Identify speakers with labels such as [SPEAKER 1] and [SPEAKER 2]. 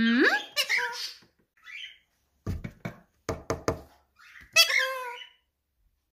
[SPEAKER 1] Hmm?